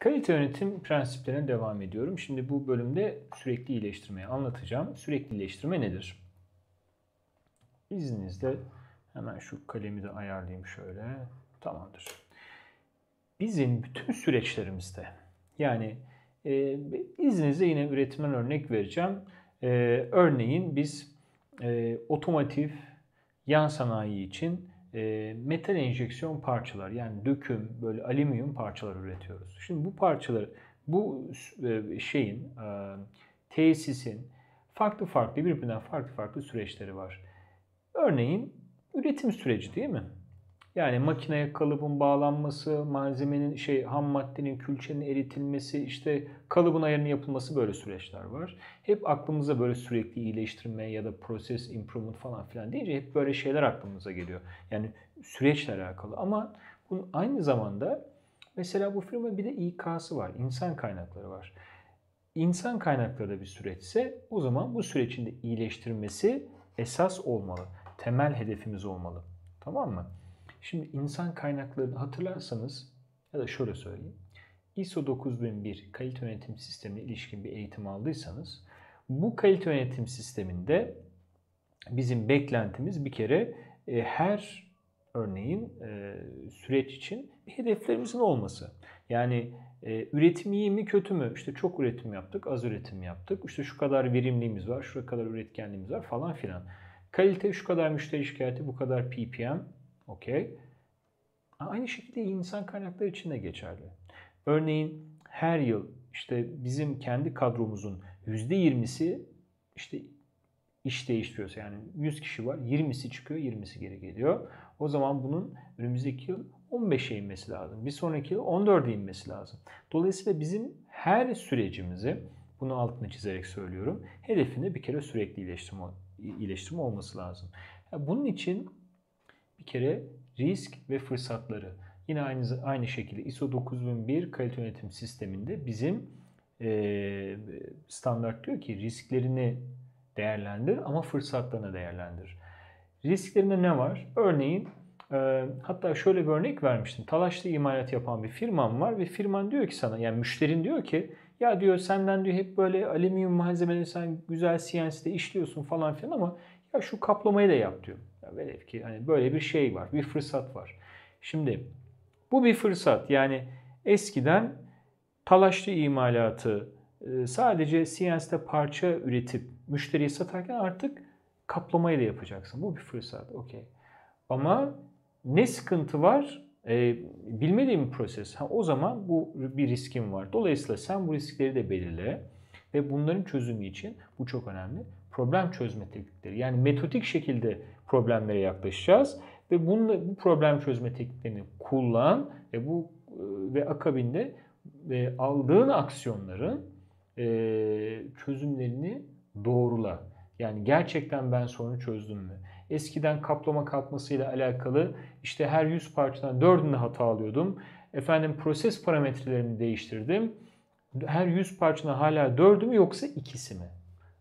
Kalite yönetim prensiplerine devam ediyorum. Şimdi bu bölümde sürekli iyileştirmeyi anlatacağım. Sürekli iyileştirme nedir? İzninizle hemen şu kalemi de ayarlayayım şöyle. Tamamdır. Bizim bütün süreçlerimizde yani e, izninizle yine üretimden örnek vereceğim. E, örneğin biz e, otomotiv yan sanayi için e, metal enjeksiyon parçalar yani döküm böyle alüminyum parçalar üretiyoruz. Şimdi bu parçaları bu e, şeyin e, tesisin farklı farklı birbirinden farklı farklı süreçleri var. Örneğin üretim süreci değil mi? Yani makineye kalıbın bağlanması, malzemenin şey ham maddenin külçenin eritilmesi, işte kalıbın ayarının yapılması böyle süreçler var. Hep aklımıza böyle sürekli iyileştirme ya da process improvement falan filan deyince hep böyle şeyler aklımıza geliyor. Yani süreçle alakalı ama bunun aynı zamanda mesela bu firma bir de İK'sı var, insan kaynakları var. İnsan kaynakları da bir süreçse o zaman bu sürecin de iyileştirmesi esas olmalı. Temel hedefimiz olmalı. Tamam mı? Şimdi insan kaynaklarını hatırlarsanız ya da şöyle söyleyeyim. ISO 9001 kalite yönetim sistemine ilişkin bir eğitim aldıysanız bu kalite yönetim sisteminde bizim beklentimiz bir kere e, her örneğin e, süreç için bir hedeflerimizin olması. Yani e, üretim iyi mi kötü mü? İşte çok üretim yaptık, az üretim yaptık. İşte şu kadar verimliğimiz var, şu kadar üretkenliğimiz var falan filan. Kalite şu kadar müşteri şikayeti, bu kadar PPM. Okey. Aynı şekilde insan kaynakları için de geçerli. Örneğin her yıl işte bizim kendi kadromuzun %20'si işte iş değiştiriyorsa yani 100 kişi var 20'si çıkıyor 20'si geri geliyor. O zaman bunun önümüzdeki yıl 15'e inmesi lazım. Bir sonraki yıl 14'e inmesi lazım. Dolayısıyla bizim her sürecimizi bunu altını çizerek söylüyorum. Hedefinde bir kere sürekli iyileştirme, iyileştirme olması lazım. Bunun için bir kere risk ve fırsatları. Yine aynı aynı şekilde ISO 9001 kalite yönetim sisteminde bizim e, standart diyor ki risklerini değerlendir ama fırsatlarını değerlendir. Risklerinde ne var? Örneğin e, hatta şöyle bir örnek vermiştim. Talaşlı imalat yapan bir firman var ve firman diyor ki sana yani müşterin diyor ki ya diyor senden diyor hep böyle alüminyum malzemeleri sen güzel CNC'de işliyorsun falan filan ama ya şu kaplamayı da yap diyor. Velev ki hani böyle bir şey var, bir fırsat var. Şimdi bu bir fırsat. Yani eskiden talaşlı imalatı e, sadece CNC'de parça üretip müşteriye satarken artık kaplamayı da yapacaksın. Bu bir fırsat. Okey. Ama ne sıkıntı var? E, bilmediğim bir proses. Ha, o zaman bu bir riskin var. Dolayısıyla sen bu riskleri de belirle ve bunların çözümü için bu çok önemli. Problem çözme teknikleri. Yani metodik şekilde problemlere yaklaşacağız ve bununla, bu problem çözme tekniklerini kullan ve bu e, ve akabinde e, aldığın aksiyonların e, çözümlerini doğrula. Yani gerçekten ben sorunu çözdüm mü? Eskiden kaplama kalkmasıyla alakalı işte her 100 parçadan 4'ünde hata alıyordum. Efendim proses parametrelerimi değiştirdim. Her 100 parçadan hala 4'ü mü yoksa ikisi mi?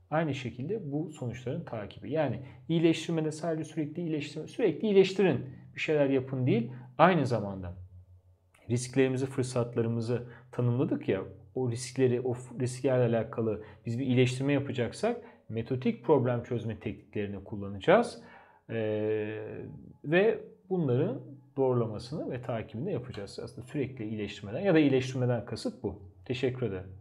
Aynı şekilde bu sonuçların takibi. Yani iyileştirmede sadece sürekli iyileştirme, sürekli iyileştirin. Bir şeyler yapın değil. Aynı zamanda risklerimizi, fırsatlarımızı tanımladık ya. O riskleri, o risklerle alakalı biz bir iyileştirme yapacaksak metodik problem çözme tekniklerini kullanacağız. Ee, ve bunların doğrulamasını ve takibini yapacağız. Aslında sürekli iyileştirmeden ya da iyileştirmeden kasıt bu. Teşekkür ederim.